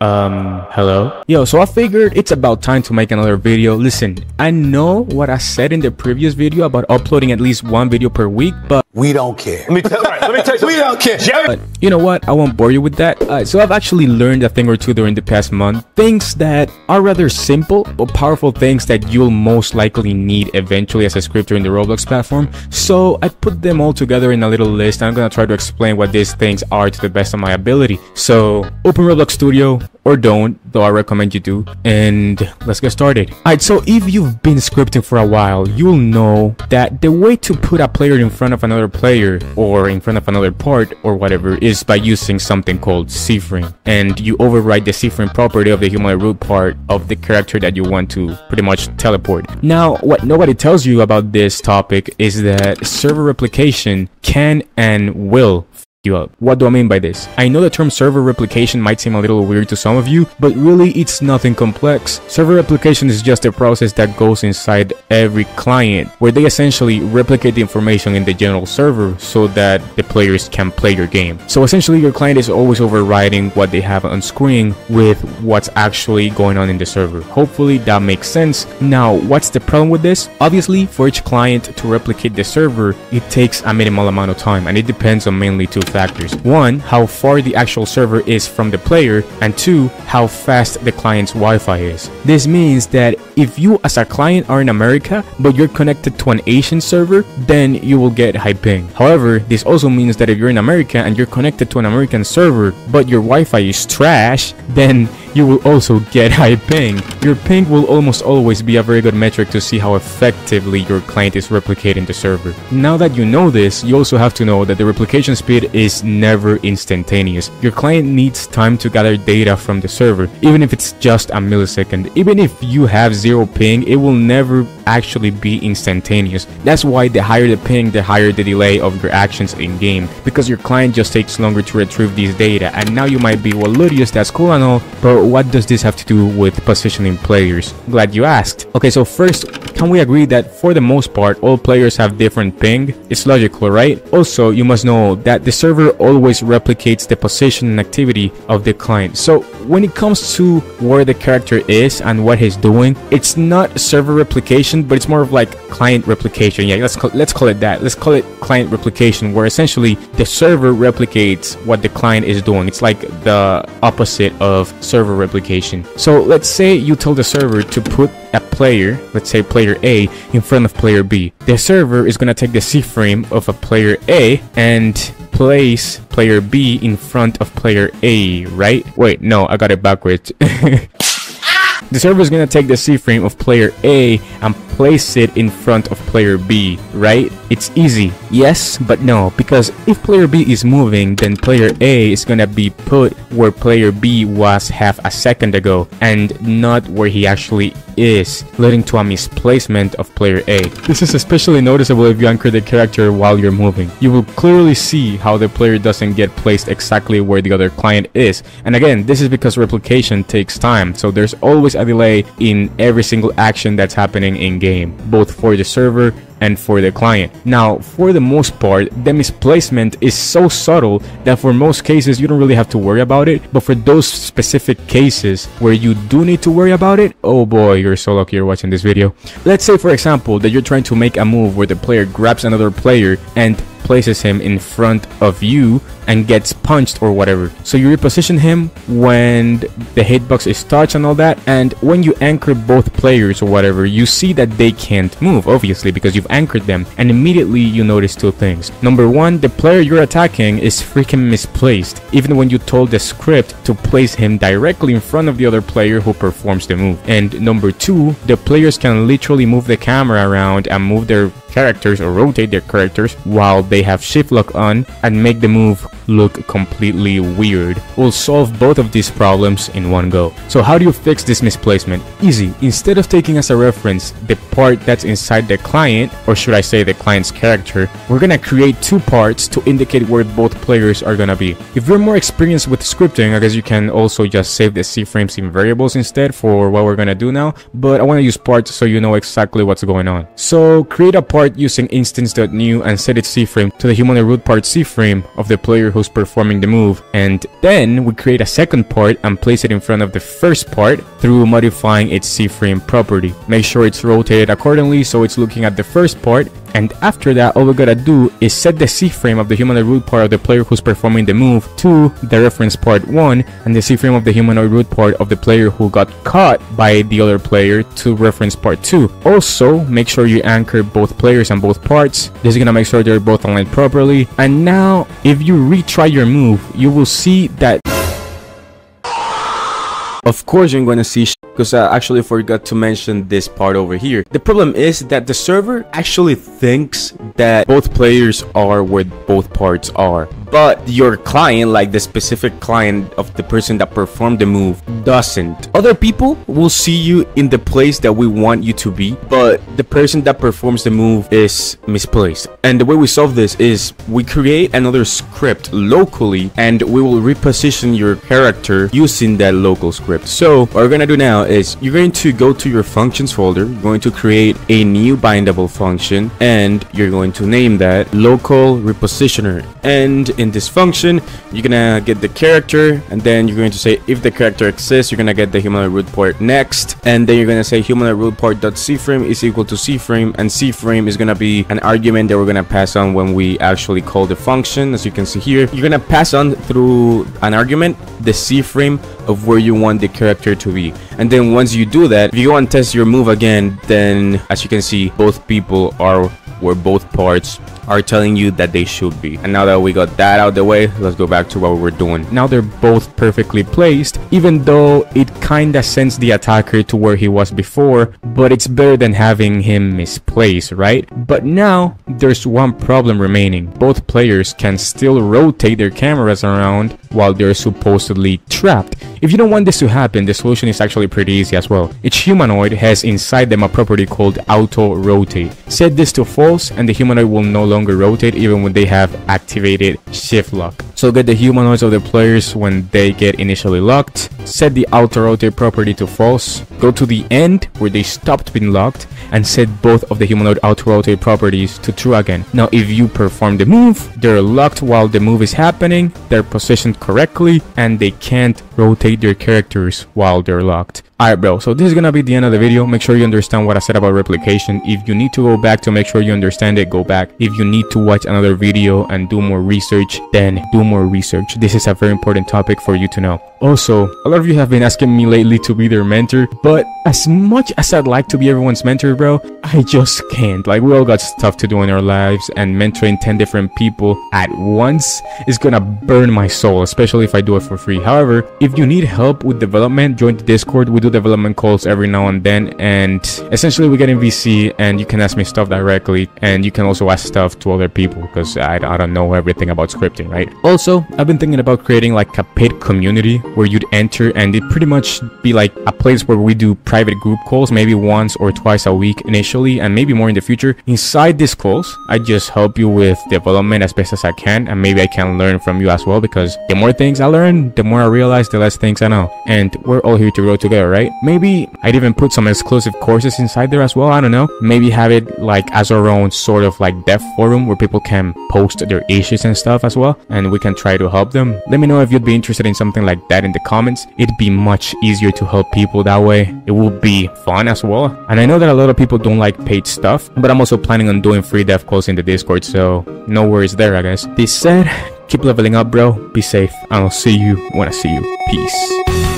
Um, hello? Yo, so I figured it's about time to make another video. Listen, I know what I said in the previous video about uploading at least one video per week, but We don't care. Let me tell, all right, let me tell you We don't care. Jerry, But you know what? I won't bore you with that. Uh, so I've actually learned a thing or two during the past month. Things that are rather simple but powerful things that you'll most likely need eventually as a scripter in the Roblox platform. So I put them all together in a little list. I'm gonna try to explain what these things are to the best of my ability. So open Roblox Studio or don't, though I recommend you do. And let's get started. Alright, so if you've been scripting for a while, you'll know that the way to put a player in front of another player or in front of another part or whatever is by using something called C-frame. And you override the C-frame property of the humanoid root part of the character that you want to pretty much teleport. Now, what nobody tells you about this topic is that server replication can and will you up. What do I mean by this? I know the term server replication might seem a little weird to some of you, but really it's nothing complex. Server replication is just a process that goes inside every client where they essentially replicate the information in the general server so that the players can play your game. So essentially your client is always overriding what they have on screen with what's actually going on in the server. Hopefully that makes sense. Now, what's the problem with this? Obviously, for each client to replicate the server, it takes a minimal amount of time and it depends on mainly two factors. One, how far the actual server is from the player, and two, how fast the client's Wi-Fi is. This means that if you as a client are in America, but you're connected to an Asian server, then you will get high ping. However, this also means that if you're in America and you're connected to an American server, but your Wi-Fi is trash, then you will also get high ping. Your ping will almost always be a very good metric to see how effectively your client is replicating the server. Now that you know this, you also have to know that the replication speed is never instantaneous. Your client needs time to gather data from the server, even if it's just a millisecond. Even if you have zero ping, it will never actually be instantaneous. That's why the higher the ping, the higher the delay of your actions in game, because your client just takes longer to retrieve these data. And now you might be, well, Ludius, that's cool and all, but what does this have to do with positioning players? Glad you asked. Okay, so first, can we agree that for the most part, all players have different ping? It's logical, right? Also, you must know that the server always replicates the position and activity of the client. So when it comes to where the character is and what he's doing, it's not server replication, but it's more of like client replication. Yeah, let's call, let's call it that. Let's call it client replication, where essentially the server replicates what the client is doing. It's like the opposite of server replication. So let's say you tell the server to put a player, let's say player A, in front of player B. The server is gonna take the C frame of a player A and place player B in front of player A, right? Wait, no, I got it backwards. The server is gonna take the C frame of player A and place it in front of player B, right? It's easy. Yes, but no, because if player B is moving, then player A is gonna be put where player B was half a second ago and not where he actually is, leading to a misplacement of player A. This is especially noticeable if you anchor the character while you're moving. You will clearly see how the player doesn't get placed exactly where the other client is. And again, this is because replication takes time, so there's always a delay in every single action that's happening in game, both for the server and for the client. Now, for the most part, the misplacement is so subtle that for most cases you don't really have to worry about it, but for those specific cases where you do need to worry about it, oh boy, you're so lucky you're watching this video. Let's say for example that you're trying to make a move where the player grabs another player and places him in front of you and gets punched or whatever. So you reposition him when the hitbox is touched and all that. And when you anchor both players or whatever, you see that they can't move, obviously, because you've anchored them. And immediately you notice two things. Number one, the player you're attacking is freaking misplaced, even when you told the script to place him directly in front of the other player who performs the move. And number two, the players can literally move the camera around and move their characters or rotate their characters while they have shift lock on and make the move look completely weird. We'll solve both of these problems in one go. So how do you fix this misplacement? Easy. Instead of taking as a reference the part that's inside the client, or should I say the client's character, we're gonna create two parts to indicate where both players are gonna be. If you're more experienced with scripting, I guess you can also just save the C frames in variables instead for what we're gonna do now, but I wanna use parts so you know exactly what's going on. So create a part using instance.new and set its C frame to the humanoid root part C-frame of the player who's performing the move. And then we create a second part and place it in front of the first part through modifying its C-frame property. Make sure it's rotated accordingly so it's looking at the first part and after that all we gotta do is set the C-frame of the humanoid root part of the player who's performing the move to the reference part 1 and the C-frame of the humanoid root part of the player who got caught by the other player to reference part 2. Also, make sure you anchor both players and both parts. This is gonna make sure they're both aligned properly. And now, if you retry your move, you will see that of course you're to see because uh, I actually forgot to mention this part over here. The problem is that the server actually thinks that both players are where both parts are. But your client like the specific client of the person that performed the move doesn't. Other people will see you in the place that we want you to be but the person that performs the move is misplaced. And the way we solve this is we create another script locally and we will reposition your character using that local script. So what we're gonna do now is you're going to go to your functions folder you're going to create a new bindable function and you're going to name that local repositioner. And in this function you're gonna get the character and then you're going to say if the character exists you're gonna get the humanoid root part next. And then you're gonna say humanoid root part dot c-frame is equal to c-frame and c-frame is gonna be an argument that we're gonna pass on when we actually call the function. As you can see here you're gonna pass on through an argument the c-frame of where you want the character to be. And then once you do that if you go and test your move again then as you can see both people are where both parts are telling you that they should be. And now that we got that out of the way, let's go back to what we were doing. Now they're both perfectly placed, even though it kinda sends the attacker to where he was before, but it's better than having him misplaced, right? But now, there's one problem remaining. Both players can still rotate their cameras around while they're supposedly trapped. If you don't want this to happen, the solution is actually pretty easy as well. Each humanoid has inside them a property called auto rotate. Set this to false and the humanoid will no longer rotate even when they have activated shift lock. So get the humanoids of the players when they get initially locked, set the auto rotate property to false, go to the end where they stopped being locked and set both of the humanoid auto rotate properties to true again. Now if you perform the move, they're locked while the move is happening, they're positioned correctly and they can't rotate their characters while they're locked. Alright bro, so this is gonna be the end of the video. Make sure you understand what I said about replication. If you need to go back to make sure you understand it, go back. If you need to watch another video and do more research, then do more research. This is a very important topic for you to know. Also, a lot of you have been asking me lately to be their mentor, but as much as I'd like to be everyone's mentor, bro, I just can't. Like, we all got stuff to do in our lives, and mentoring 10 different people at once is gonna burn my soul, especially if I do it for free. However, if you need help with development, join the Discord. We do development calls every now and then, and essentially we get in VC, and you can ask me stuff directly, and you can also ask stuff to other people because I, I don't know everything about scripting, right? Also, I've been thinking about creating like a paid community where you'd enter and it pretty much be like a place where we do private group calls maybe once or twice a week initially and maybe more in the future. Inside these calls i just help you with development as best as i can and maybe i can learn from you as well because the more things i learn the more i realize the less things i know. And we're all here to grow together right? Maybe i'd even put some exclusive courses inside there as well i don't know. Maybe have it like as our own sort of like dev forum where people can post their issues and stuff as well and we can try to help them. Let me know if you'd be interested in something like that in the comments. It'd be much easier to help people that way. It will be fun as well. And i know that a lot of people don't like paid stuff but i'm also planning on doing free dev calls in the discord so no worries there i guess. This said keep leveling up bro. Be safe. And i'll see you when i see you. Peace